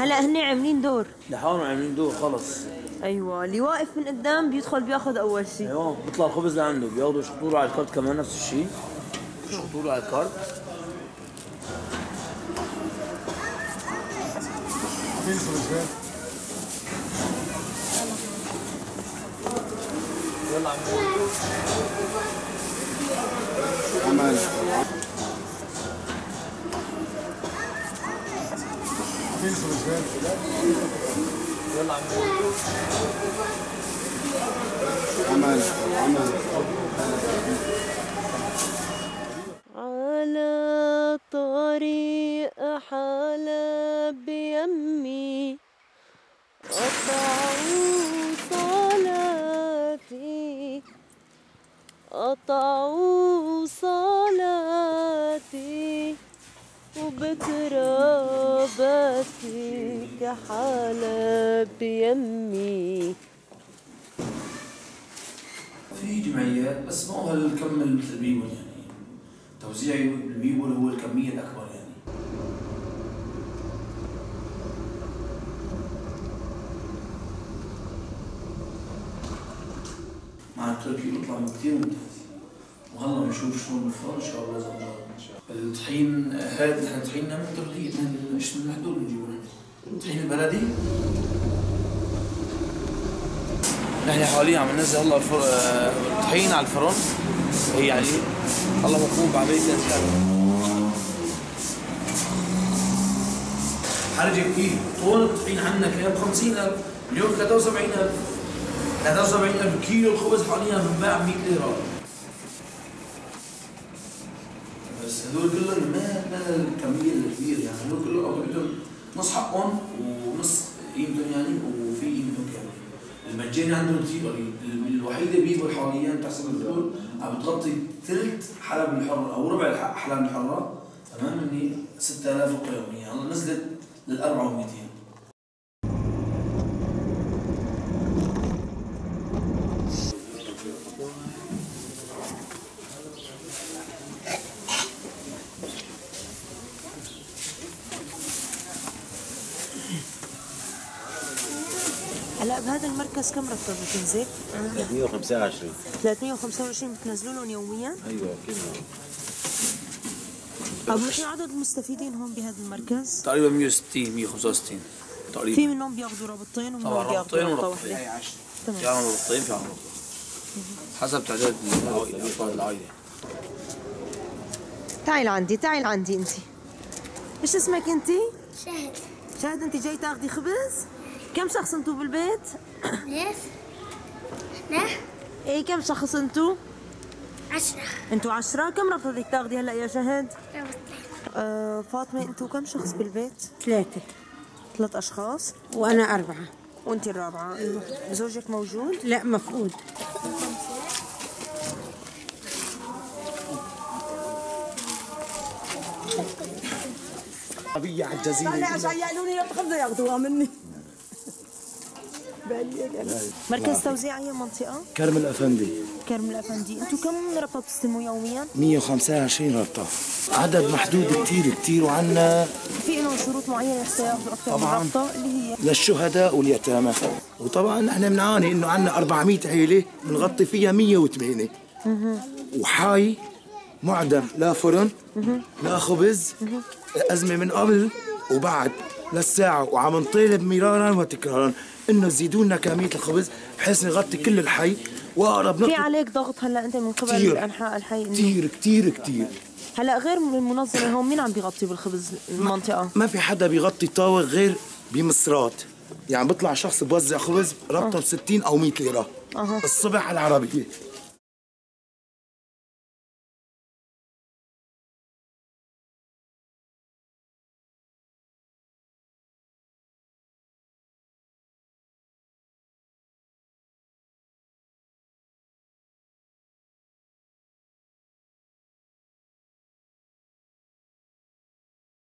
هلا هن عاملين دور. لحالهم عاملين دور خلص. أيوه اللي واقف من قدام بيدخل بياخذ أول شيء أيوه بيطلع الخبز لعنده بياخذوا يشطوا له على الكارت كمان نفس الشيء يشطوا له على الكارت يلا عمو على طريق حلب يمي قطعوا صلاتي. قطعوا صلاتي. وبترابتك حلب يمي في جمعيات بس ما هو هالكم مثل البيبول يعني. توزيع البيبول هو الكمية الأكبر يعني. مع التركي بيطلع كثير ممتاز وهلا بنشوف شلون بالفرن ان شاء الله الله الطحين هذا نحن طحيننا من من مش من الحدود بنجيبه نحن الطحين البلدي؟ نحن حاليا عم ننزل هلا الفر... آه، الطحين على الفرن. هي يعني الله مقوم بعملية الإنسان. حرجة كيلو طول الطحين عندنا كان ب 50000 اليوم 73000 73000 كيلو الخبز حاليا بنباع ب 100 ليرة. بس هدول كلهم ما ما الكمية الكبيرة يعني. هدول كلهم أغلبيتهم نص حقهم ونص قيمتهم يعني وفي قيمتهم كمان. المجاني عندهم كثير قليل الوحيدة بيبول حاليا تحسب الفلول عم بتغطي ثلث حلب الحرة أو ربع الح- أحلام الحرة تمام؟ مني 6000 وقة يوميا هلا نزلت لل 4200 هلا بهذا المركز كم رطب بتنزل؟ 125 325 بتنزلوا لهم يوميا؟ أيوه كلها طب شو عدد المستفيدين هون بهذا المركز؟ تقريبا 160 165 في تقريبا منهم بياخذوا رابطين ومنهم بياخذوا وربطين واحدة تمام في عم ربطين في ربطين حسب تعداد العائلة أفراد العائلة تعي لعندي تعي لعندي انت إيش اسمك انت؟ شهد شاهد انت جاي تاخذي خبز؟ كم شخص أنتوا بالبيت؟ ليش؟ لا إيه كم شخص أنتوا؟ عشرة أنتوا عشرة كم بدك تاخذي هلا يا شهد؟ آه فاطمة أنتوا كم شخص بالبيت؟ ثلاثة ثلاث أشخاص وأنا أربعة وانت الرابعة زوجك موجود؟ لا مفقود عربية على الجزيرة يعلوني خبزة ياخذوها مني مركز توزيع اي منطقة؟ كرم الأفندي. كرم الأفندي. أنتوا كم رابطة بتستلموا يوميا؟ 125 ربطة عدد محدود كتير كتير وعنا. في لهم شروط معينة حتى ياخذوا أكثر من طبعاً. رابطة؟ اللي هي؟ للشهداء واليتامى. وطبعا نحن بنعاني إنه عنا 400 عيلة بنغطي فيها 108 وحي معدم لا فرن لا خبز أزمة من قبل وبعد. للساعة وعم نطالب مرارا وتكرارا. إنه يزيدوا لنا كمية الخبز بحيث نغطي كل الحي. وأقرب في نقطة عليك ضغط هلأ أنت من قبل كتير. أنحاء الحي؟ كتير كتير كتير. هلأ غير من المنظمة هون مين عم بيغطي بالخبز المنطقة؟ ما في حدا بيغطي طاوة غير بمصرات. يعني بيطلع شخص بوزع خبز ربطه ب 60 أو 100 ليرة. أها. الصبح على العربية.